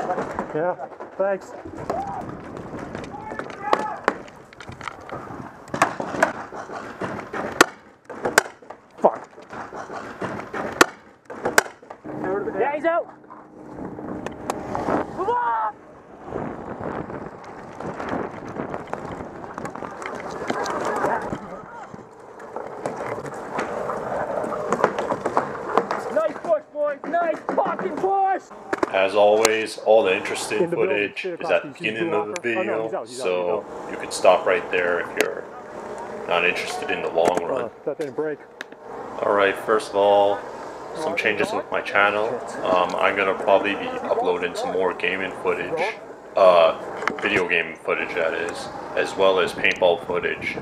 Yeah, thanks. Fuck. Yeah, he's out. Come on! Nice push, boys. Nice fucking push. As always, all the interesting In the footage is at the beginning of the? Oh, video, out, he's out, so you can stop right there if you're not interested in the long run. Uh, that didn't break. Alright, first of all, some changes with my channel. Um, I'm gonna probably be uploading some more gaming footage, uh, video game footage that is, as well as paintball footage.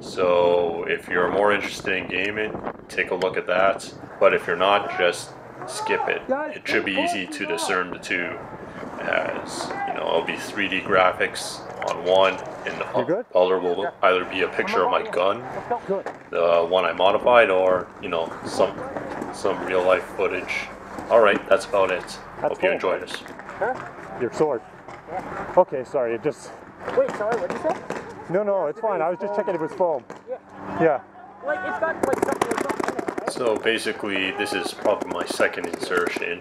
So if you're more interested in gaming, take a look at that. But if you're not, just skip it. It should be easy to discern the two, as you know, it'll be 3D graphics on one, and the You other will either be a picture of my gun the one I modified or, you know, some some real life footage. Alright, that's about it. Hope you cool. enjoyed this. Your sword. Okay, sorry. It just. Wait, sorry, what'd you say? No, no, it's fine. I was just checking if it was foam. Yeah. Like, it's got like something like something in it. So basically, this is probably my second insertion.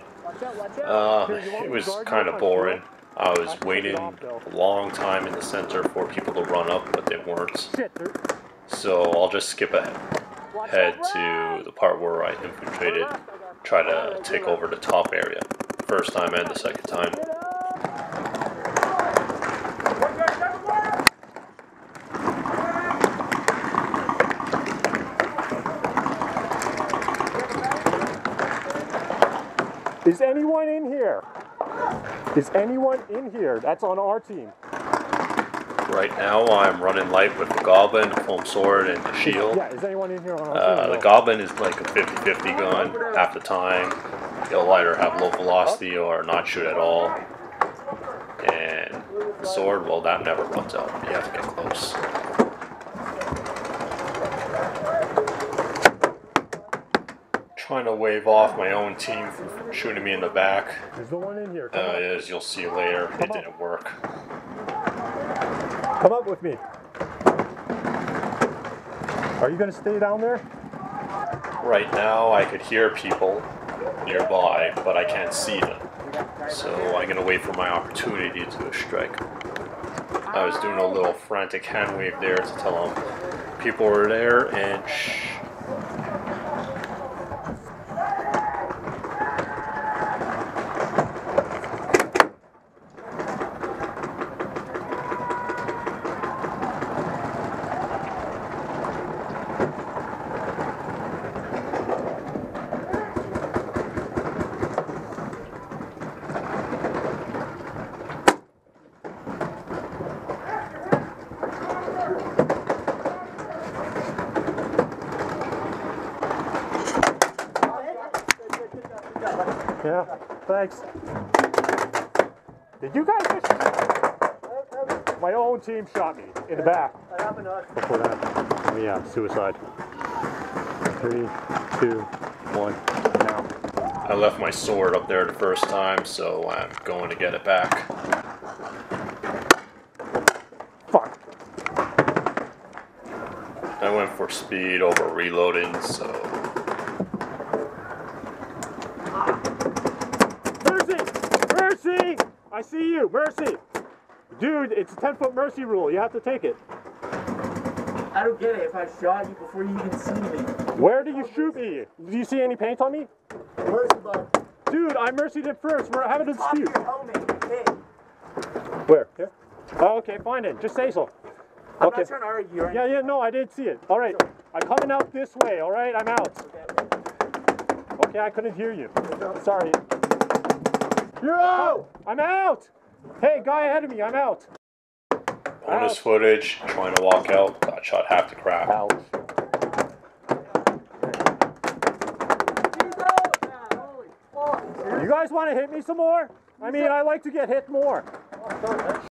Uh, it was kind of boring. I was waiting a long time in the center for people to run up, but they weren't. So I'll just skip ahead to the part where I infiltrated, try to take over the top area. First time and the second time. Is anyone in here? Is anyone in here? That's on our team. Right now, I'm running light with the Goblin, the Foam Sword, and the Shield. Yeah, is anyone in here on our Uh, team? the. Goblin is like a 50-50 gun. Half the time, it'll either have low velocity or not shoot at all. And the sword, well, that never runs out. You have to get close. Trying to wave off my own team for shooting me in the back. There's the one in here. Come, Uh, as you'll see later, it didn't work. Come up with me. Are you gonna stay down there? Right now, I could hear people nearby, but I can't see them. So I'm gonna wait for my opportunity to strike. I was doing a little frantic hand wave there to tell them people were there and Yeah. Thanks. Did you guys just... My own team shot me in the back. Before that. Yeah, uh, suicide. Three, two, one, now. I left my sword up there the first time, so I'm going to get it back. Fuck. I went for speed over reloading, so Mercy! Mercy! I see you! Mercy! Dude, it's a 10 foot mercy rule. You have to take it. I don't get it. If I shot you before you even see me. Where did you shoot me? Do you see any paint on me? Mercy, bud. Dude, I mercied it first. We're having a dispute. Hey, Where? Here? Oh, okay, fine then. Just say so. I'm Okay. not trying to argue right Yeah, yeah, no, I didn't see it. All right. I'm coming out this way, all right? I'm out. Okay, I couldn't hear you. Sorry. You're out! Oh, I'm out! Hey, guy ahead of me, I'm out. bonus footage, trying to walk out, got shot half the crap. Ouch. Out now. Holy fuck. You guys want to hit me some more? I mean, I like to get hit more.